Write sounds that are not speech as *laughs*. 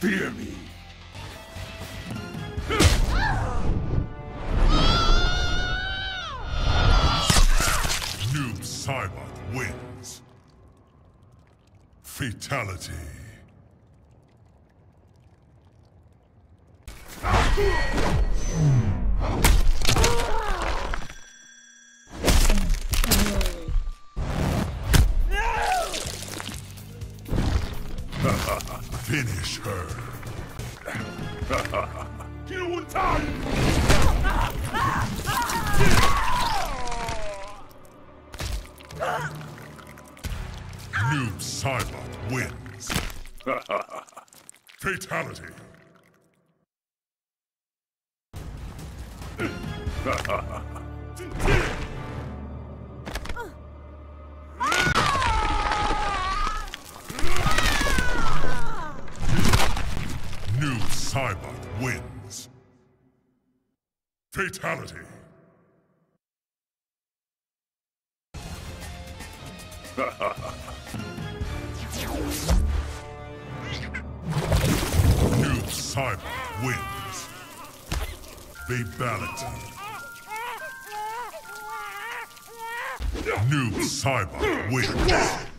Fear me. Noob Saibot wins. Fatality. *laughs* *laughs* Finish her. Kill one time! Noob Saibot wins. Fatality. *laughs* Saibot wins. Fatality. *laughs* Noob Saibot wins. Fatality. Noob Saibot wins.